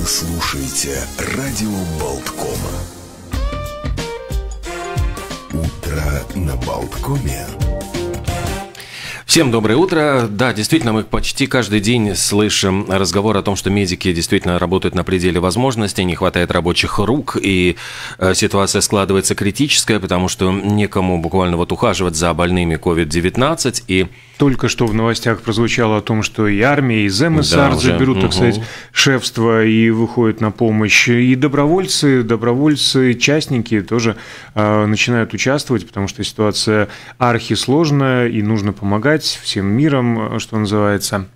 Вы слушаете радио Болткома. Утро на Болткоме. Всем доброе утро. Да, действительно, мы почти каждый день слышим разговор о том, что медики действительно работают на пределе возможностей, не хватает рабочих рук, и э, ситуация складывается критическая, потому что некому буквально вот ухаживать за больными COVID-19, и только что в новостях прозвучало о том, что и армия, и ЗМСР да, заберут, уже. так сказать, шефство и выходят на помощь. И добровольцы, добровольцы, частники тоже э, начинают участвовать, потому что ситуация архисложная, и нужно помогать всем миром, что называется.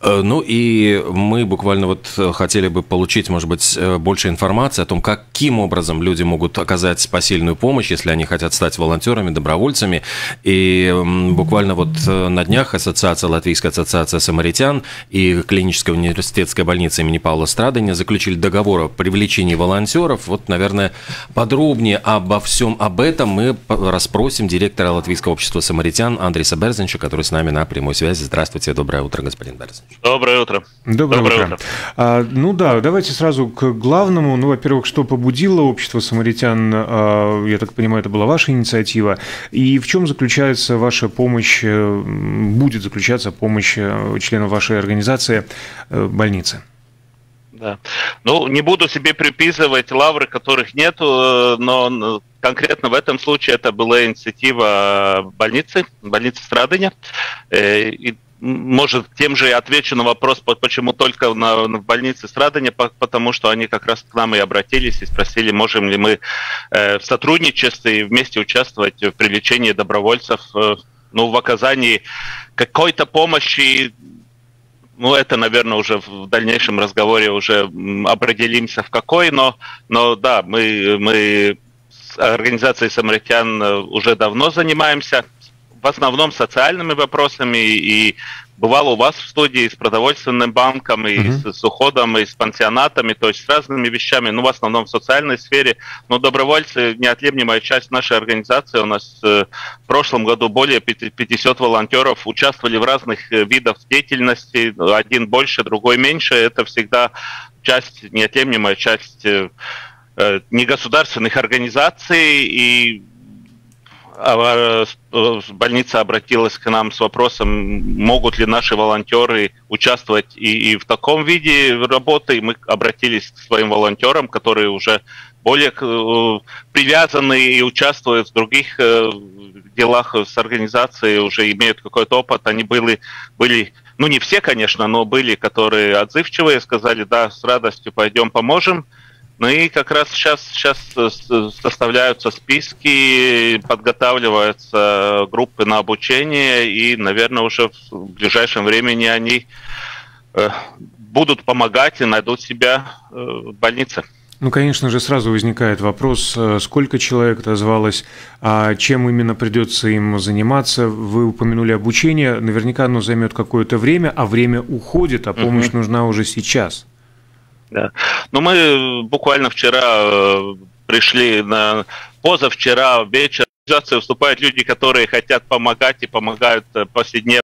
Э, ну и мы буквально вот э, хотели бы получить, может быть, э, больше информации о том, каким образом люди могут оказать посильную помощь, если они хотят стать волонтерами, добровольцами. И буквально вот на днях Ассоциация, Латвийская ассоциация самаритян и Клиническая университетская больница имени Павла Страдания заключили договор о привлечении волонтеров. Вот, наверное, подробнее обо всем об этом мы расспросим директора Латвийского общества самаритян Андреса Берзенча, который с нами на прямой связи. Здравствуйте, доброе утро, господин Владимир Борисович. Доброе утро. Доброе, Доброе утро. утро. А, ну да, давайте сразу к главному. Ну, во-первых, что побудило общество самаритян, а, я так понимаю, это была ваша инициатива. И в чем заключается ваша помощь, э, будет заключаться помощь э, членов вашей организации э, больницы? Да. Ну, не буду себе приписывать лавры, которых нету, но конкретно в этом случае это была инициатива больницы, больницы Страдания. И может, тем же и отвечу на вопрос, почему только на, в больнице страдания, потому что они как раз к нам и обратились и спросили, можем ли мы э, в сотрудничестве и вместе участвовать в привлечении добровольцев, э, ну, в оказании какой-то помощи. Ну, это, наверное, уже в дальнейшем разговоре уже определимся в какой, но, но да, мы, мы с организацией самаритян э, уже давно занимаемся в основном социальными вопросами и бывал у вас в студии с продовольственным банком, и mm-hmm. с, с уходом, и с пансионатами, то есть с разными вещами, ну, в основном в социальной сфере. Но добровольцы – неотъемлемая часть нашей организации. У нас э, в прошлом году более 50 волонтеров участвовали в разных э, видах деятельности, один больше, другой меньше. Это всегда часть, неотъемлемая часть э, э негосударственных организаций, и больница обратилась к нам с вопросом, могут ли наши волонтеры участвовать и, и в таком виде работы. И мы обратились к своим волонтерам, которые уже более э, привязаны и участвуют в других э, делах с организацией, уже имеют какой-то опыт. Они были, были, ну не все, конечно, но были, которые отзывчивые, сказали, да, с радостью пойдем поможем. Ну и как раз сейчас, сейчас э, составляются списки, подготавливаются группы на обучение, и, наверное, уже в ближайшем времени они э, будут помогать и найдут себя э, в больнице. Ну, конечно же, сразу возникает вопрос, сколько человек отозвалось, а чем именно придется им заниматься. Вы упомянули обучение, наверняка оно займет какое-то время, а время уходит, а помощь угу. нужна уже сейчас. Да. Но мы буквально вчера э, пришли на позавчера вечер. В вступают люди, которые хотят помогать и помогают э, повседневно